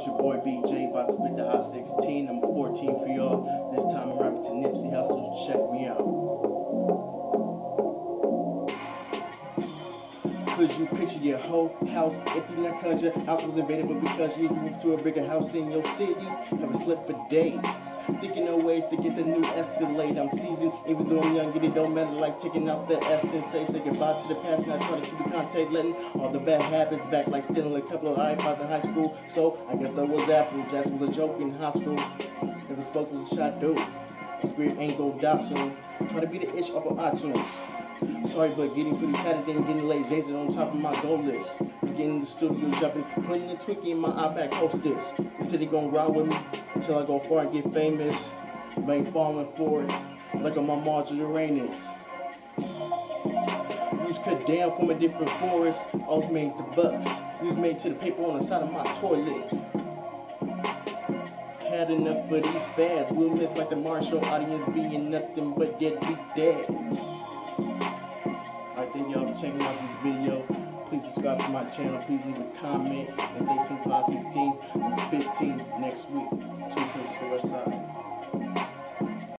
it's your boy B-Jay, about to spit the hot 16, number 14 for y'all. This time Cause you picture your whole house empty, not cause your house was invaded, but because you moved to a bigger house in your city. Haven't slept for days. Thinking of ways to get the new Escalade. I'm seasoned, even though I'm young, it don't matter like taking out the essence. Say, say goodbye to the past, not trying to keep the contact, letting all the bad habits back, like stealing a couple of iPods in high school. So I guess I was Apple, Jackson was a joke in high school. Never spoke was a shot dude. My spirit ain't go docile. Try to be the ish up on iTunes. Sorry, but getting pretty tatted and getting late. Jason on top of my goal list. Getting in the studio, jumping, putting the Twinkie in my iPad hostess. They said they gonna ride with me until I go far and get famous. But ain't falling for it like on Mars or Uranus. You cut down from a different forest. I was made the bus. You was made to the paper on the side of my toilet. Had enough for these fads. We'll miss like the Marshall audience being nothing but deadbeat dads. Alright, thank y'all for checking out this video. Please subscribe to my channel. Please leave a comment. And stay tuned for 15 next week. Two to the west side.